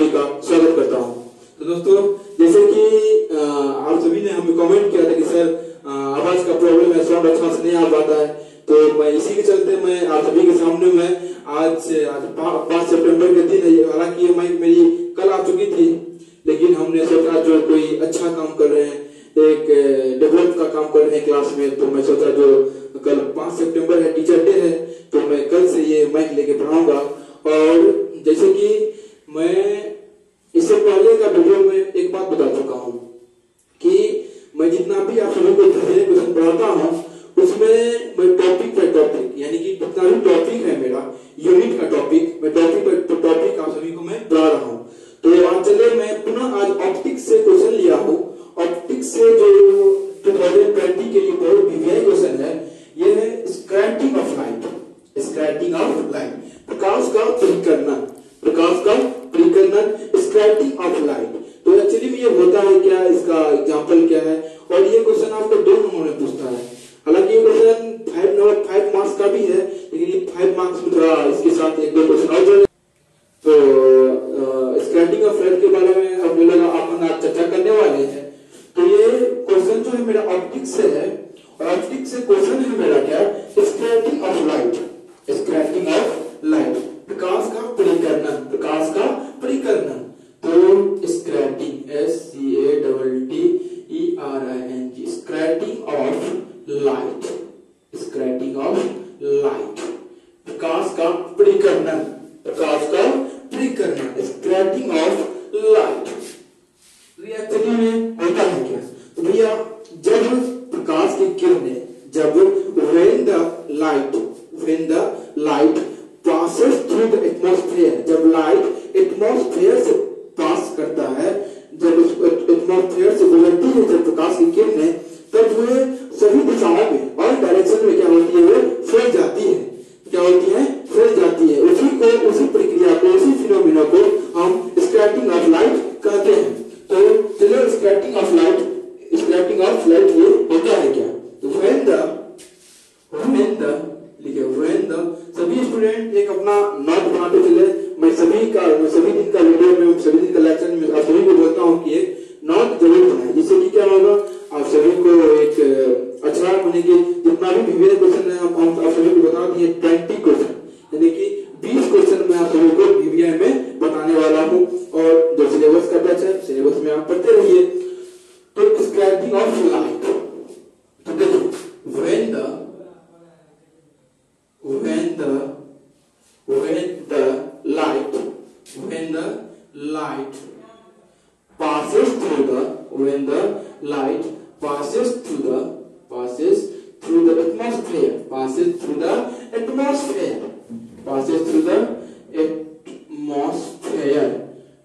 सभी का स्वागत करता हूँ। तो दोस्तों जैसे कि आप सभी ने हमें कमेंट किया था कि सर आवाज़ का प्रॉब्लम है साउंड अच्छा से नहीं आ पाता है। तो मैं इसी के चलते मैं आप सभी के सामने में आज से आज पाँच सितंबर के दिन हालाँकि ये माइक मेरी कल आ चुकी थी लेकिन हमने सोचा जो कोई अच्छा काम कर रहे हैं एक डेवलप का काम कर रहे हैं क्लास में तो मैं सोचा जो कल पाँच सितंबर है टीचर डे है तो मैं कल से ये माइक लेके पढ़ाऊँगा। और जैसे कि मैं इससे पहले का वीडियो में एक बात बता चुका हूँ कि मैं जितना भी आप सभी को धैर्य क्वेश्चन पढ़ाता हूँ, उसमें मैं टॉपिक पे टॉपिक यानी कि जितना भी टॉपिक है मेरा यूनिट का टॉपिक मैं टॉपिक पे टॉपिक आप सभी को मैं पढ़ा रहा हूँ। तो आज चले मैं पुनः आज ऑप्टिक्स से क्वेश्चन लिया हूँ। ऑप्टिक्स से जो 2020 के लिए बहुत वीवीआई क्वेश्चन है, ये है scattering of light scattering of light प्रकाश का परिकर्णन प्रकाश है प्रकाश की किरणें तब वे सभी दिशाओं में और डायरेक्शन में क्या होती है, वे फैल जाती है। क्या होती है? फैल जाती है। उसी को, उसी प्रक्रिया को, उसी फिनोमिना को हम स्कैटिंग ऑफ़ लाइट कहते हैं। तो चलो scattering of light scattering of light ये होता है क्या? तो when the when the, लिखे, when the, सभी स्टूडेंट एक अपना नोट बनाते चले। मैं सभी का, मैं सभी दिन का वीडियो में सभी दिन का लेक्चर में सभी को बोलता हूँ कि एक नोट ज़रूर कि क्या होगा आप सभी को एक अच्छा होने के जितना भी विभिन्न क्वेश्चन है आप सभी को बता दिए ट्वेंटी क्वेश्चन यानी कि बीस क्वेश्चन मैं आप सभी को बीबीआई में बताने वाला हूँ और जो सिलेबस का बैच है सिलेबस में आप पढ़ते रहिए तो स्क्रैपिंग ऑफ़ लाइट तो देखो when the when the when the light when the light passes through the when the light passes through the passes through the atmosphere passes through the atmosphere passes through the atmosphere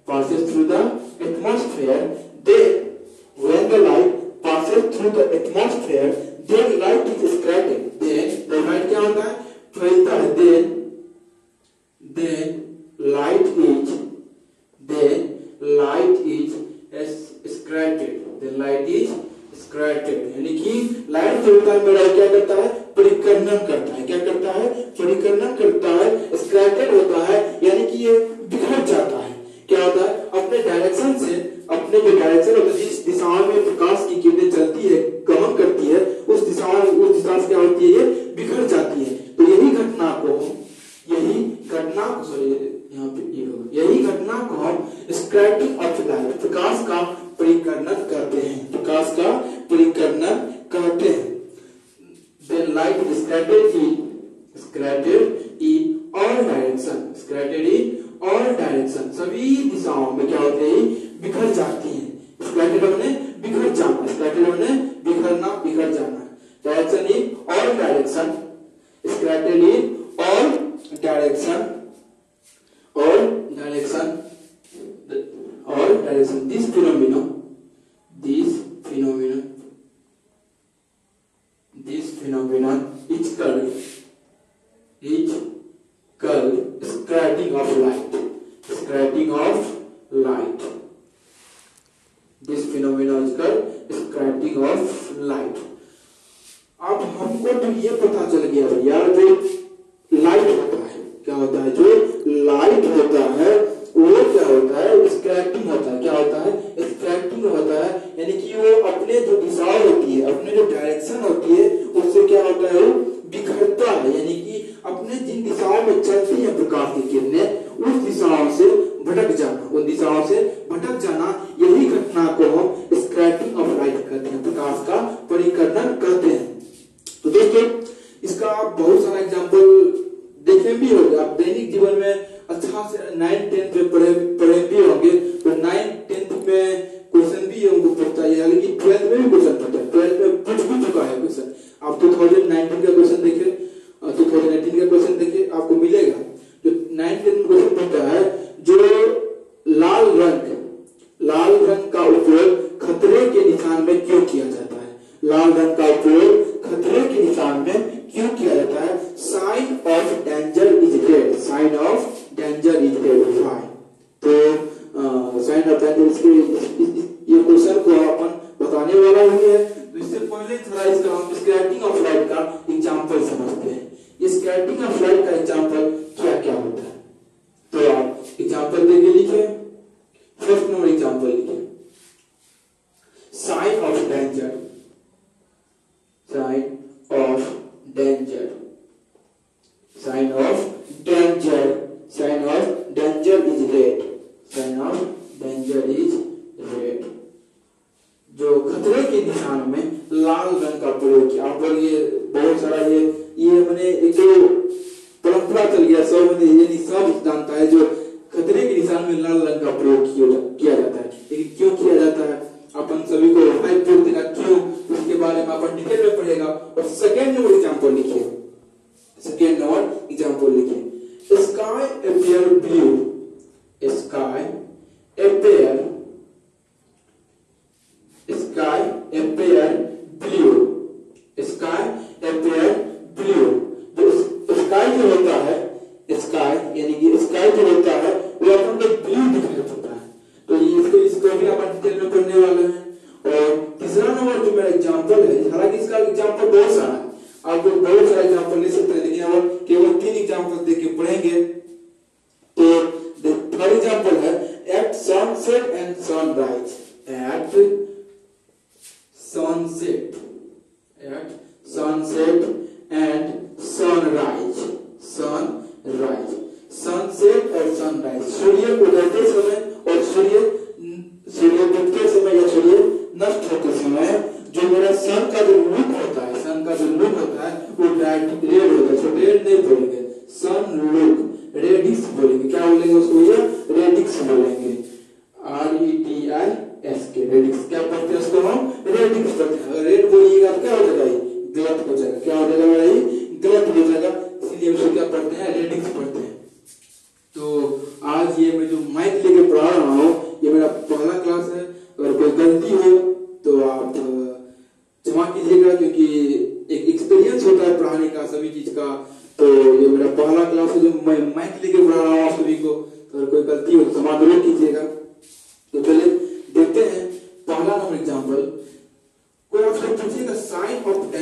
passes through the atmosphere then when the light passes through the atmosphere then light is scattered then the light क्या होता है फैलता है then then light is then light is as scattered then light is scattered यानी कि light जो होता है मेरा क्या करता करता करता है। All direction scattered all direction सभी दिशाओं में क्या होते हैं? बिखर जाती है। Light scattering of light this phenomenon is called scattering of light अब हमको तो ये पता चल से भटक जाना में क्यों किया जाता है? लाल रंग का उपयोग danger. Sign off. pale blue sky appear sky appear blue sky appear blue. तो जो sky जो होता है, sky, यानी कि sky जो होता है, वो अपन को ब्लू दिखाई देता है। तो ये इसको इसको भी अपन डिटेल में पढ़ने वाले हैं। और तीसरा नंबर जो मेरा एग्जांपल है, हालाँकि इसका एग्जांपल बहुत सारा है। आपको बहुत सारा एग्जांपल ले सकते हैं, लेकिन अब केवल तीन एग्जांपल देखे पढ़ेंगे।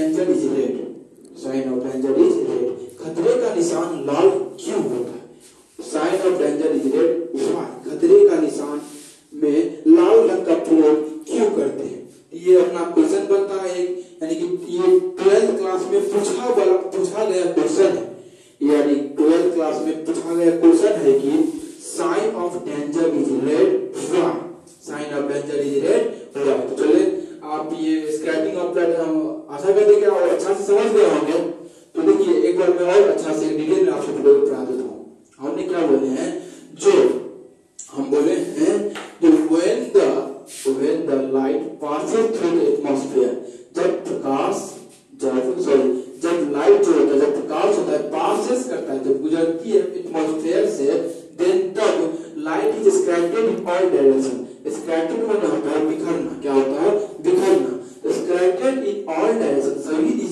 ट्रेंजड is red sign of danger is red खतरे का निशान लाल क्यों होता है? Sign of danger is red why खतरे का निशान में लाल रंग का प्रयोग क्यों करते हैं? ये अपना क्वेश्चन बनता है। यानी कि ये ट्वेल्थ क्लास में पूछा वाला, पूछा गया क्वेश्चन है। यानी ट्वेल्थ क्लास में पूछा गया क्वेश्चन है कि sign of danger is red sign of danger is red तो चले, आप ये स्क्रैपिंग ऑफ़ दैट आशा करते हैं कि आप अच्छा से समझ गए होंगे। तो देखिए, एक बार मैं और अच्छा से डिटेल में आपसे video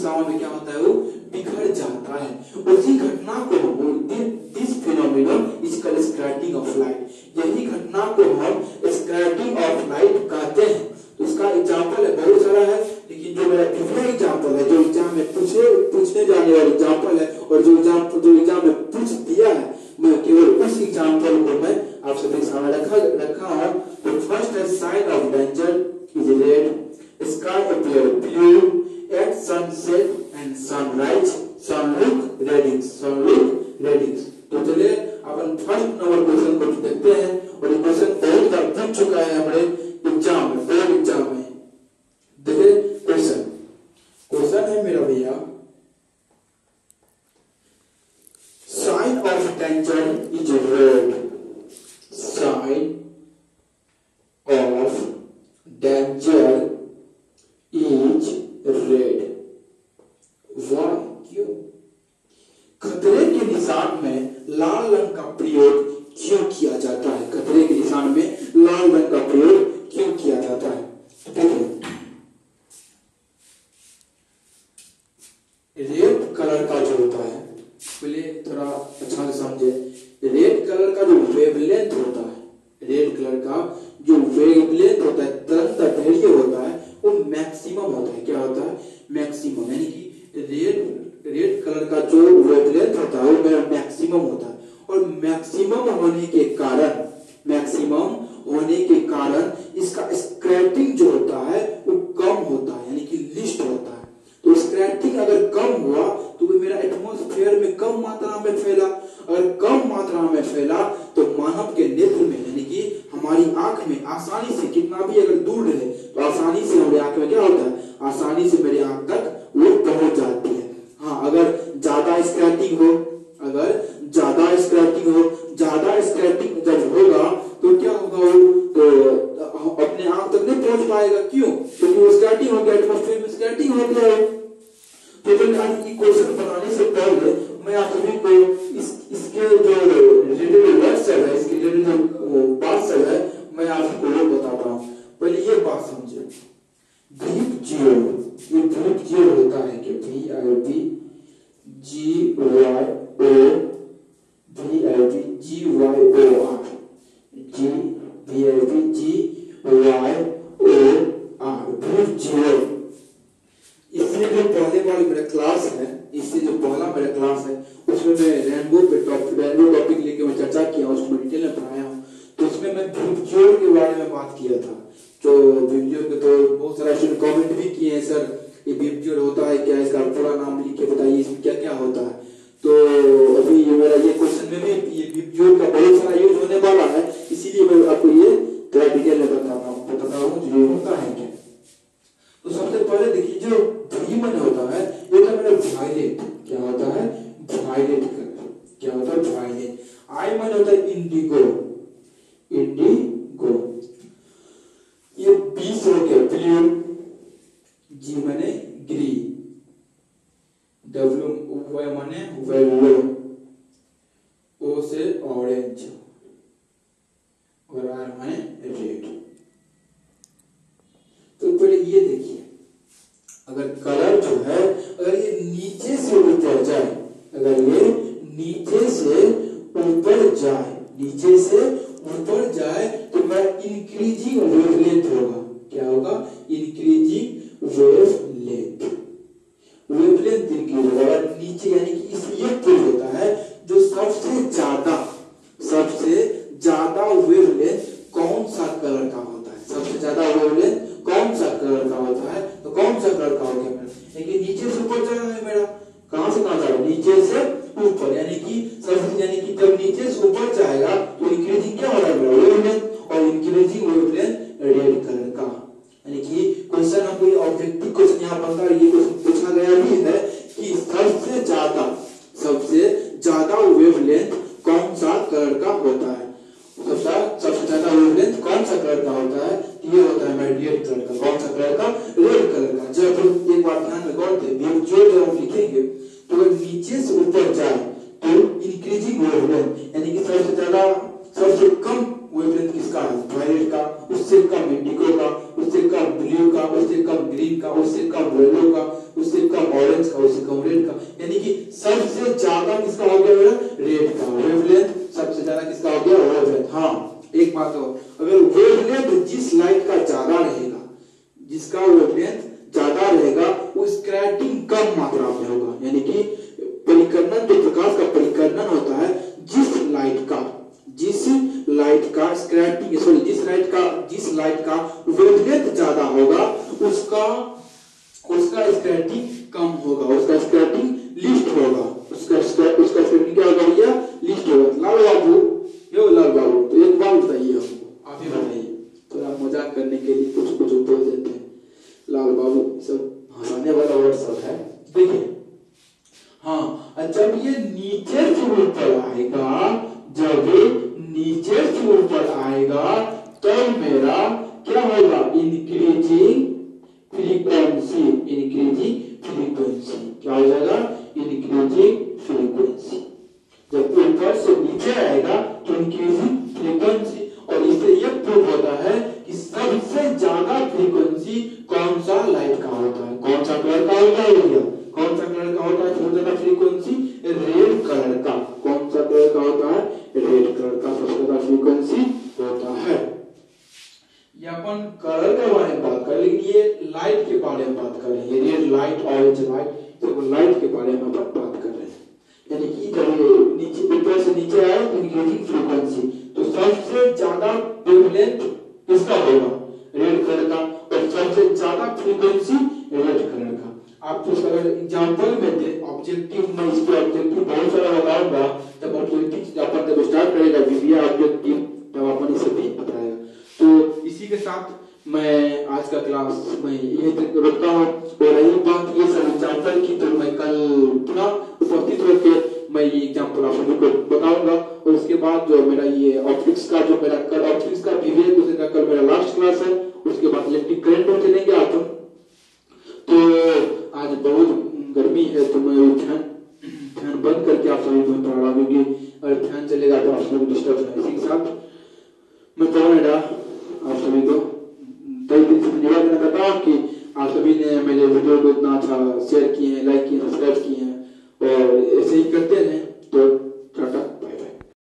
sahibi daquela Daú, number question को देखते हैं, और ये क्वेश्चन बहुत बार पूछ चुका है हमारे एग्ज़ाम में बोर्ड एग्ज़ाम में। देखिए क्वेश्चन। क्वेश्चन है मेरा भैया sign of danger is red sign of danger is red why क्यों? खतरे के निशान में लाल रंग का प्रयोग मैक्सिमम होने के कारण इसका स्क्रैटिंग जो होता है आएर के हो भीप इससे जो पहले वाली मेरा क्लास है, इससे जो पहला मेरा क्लास है, उसमें मैं रेनबो पे टॉपिक रेनबो टॉपिक लेके मैं चर्चा किया उसको डिटेल में पढ़ाया हूँ। तो उसमें मैं वीडियो के बारे में बात किया था। जो वीडियो के तो बहुत सारा स्टूडेंट कमेंट भी किए हैं, सर ये वीडियो होता है क्या? इसका पूरा नाम लिख के बताइए, इसमें क्या क्या होता है? तो अभी ये मेरा ये क्वेश्चन में भी ये वीडियो का बहुत सारा यूज़ होने वाला है, इसीलिए मैं आपको ये थोड़ा डिटेल में बता रहा हूँ बता रहा हूँ जो होता है तो सबसे पहले देखिए जो धीमन होता है İlçesi से ऊपर जाएगा तो इंक्रीजिंग क्या हो रहा है वेवलेंथ और इंक्रीजिंग वेवलेंथ रेड कलर का यानी कि क्वेश्चन आपको ये ऑब्जेक्टिव क्वेश्चन यहाँ बनता है ये क्वेश्चन का येलो का उससे कम ऑरेंज का, उससे कम रेड का। यानी कि सबसे ज़्यादा किसका हो गया मेरा? रेड का। वेवलेंथ सबसे ज़्यादा किसका हो गया? वेवलेंथ हाँ एक बात और। अगर वेवलेंथ जिस लाइट का ज़्यादा रहेगा, जिसका वेवलेंथ ज़्यादा रहेगा, वो स्क्रैटिंग कम मात्रा में होगा। यानी कि परिकर्णन, जो प्रकाश का परिकर्णन होता है, जिस लाइट का, जिस लाइट का स्क्रैटिंग सॉरी जिस लाइट का, जिस लाइट का वेवलेंथ ज़्यादा होगा, उसका उसका स्क्रैटिंग कम होगा उसका स्क्रैटिंग लिस्ट होगा। उसका उसका स्क्रैटिंग क्या होगा भैया? लिस्ट होगा। लाल बाबू यो लाल बाबू? तो एक बात बताइए हमको आप ही बताइए। थोड़ा मज़ाक करने के लिए कुछ कुछ बोल देते हैं। लाल बाबू सब हंसाने वाला वर्ड सब है। देखिए हाँ जब ये नीचे से ऊपर आएगा जब ये नीचे से ऊपर आएगा तब तो मेरा क्या होगा? इंक्रीजिंग फ्रीक्वेंसी इंक्रीजिंग फ्रीक्वेंसी क्या हो जाएगा इंक्रीजिंग फ्रीक्वेंसी 40 ये एग्ज़ाम्पल आप सभी को बताऊँगा। और उसके बाद जो मेरा ये ऑप्टिक्स का, जो मेरा कल ऑप्टिक्स का विवेक, उसे का कल मेरा लास्ट क्लास है। उसके बाद इलेक्ट्रिक करंट में चलेंगे आप तो आज बहुत गर्मी है तो मैं फ़ैन फ़ैन बंद करके आप सभी को पढ़ा रहा क्योंकि अगर फ़ैन चलेगा तो आप सभी डिस्टर्ब है इसी के साथ मैं पवन आप सभी को कई दिन से धन्यवाद देना चाहता हूँ कि आप सभी ने मेरे वीडियो को इतना अच्छा शेयर किए हैं लाइक किए सब्सक्राइब किए हैं। और ऐसे ही करते रहें।